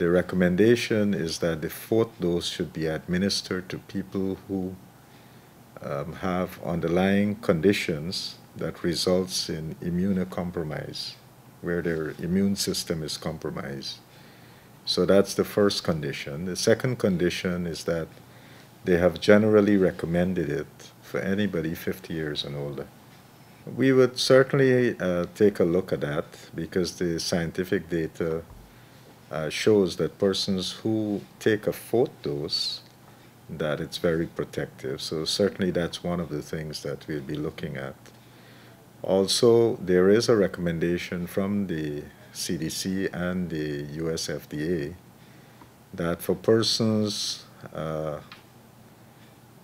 the recommendation is that the fourth dose should be administered to people who um, have underlying conditions that results in immunocompromise, where their immune system is compromised. So that's the first condition. The second condition is that they have generally recommended it for anybody 50 years and older. We would certainly uh, take a look at that because the scientific data uh, shows that persons who take a fourth dose that it's very protective. So certainly that's one of the things that we'll be looking at. Also, there is a recommendation from the CDC and the US FDA that for persons uh,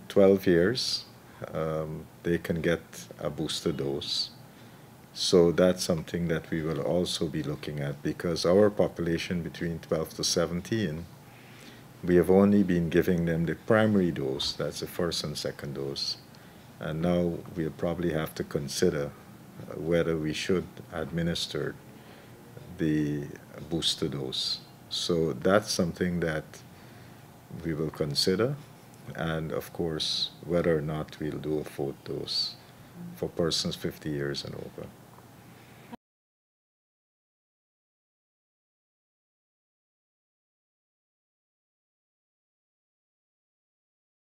12 years, um, they can get a booster dose. So that's something that we will also be looking at because our population between 12 to 17 we have only been giving them the primary dose, that's the first and second dose. And now we'll probably have to consider uh, whether we should administer the booster dose. So that's something that we will consider. And of course, whether or not we'll do a fourth dose for persons 50 years and over.